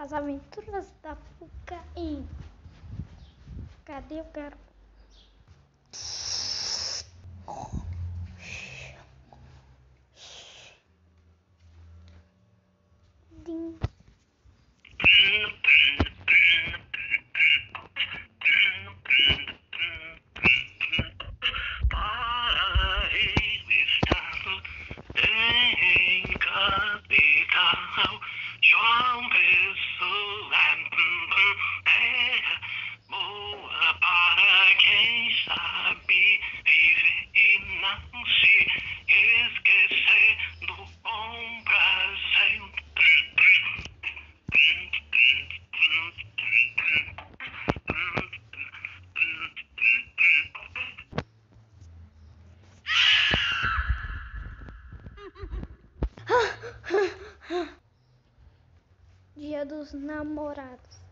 As aventuras da Fuca em. Cadê o garoto? Dia dos Namorados.